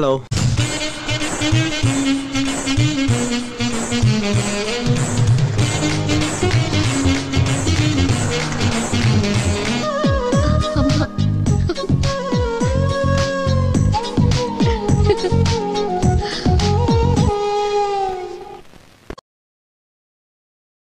Hello.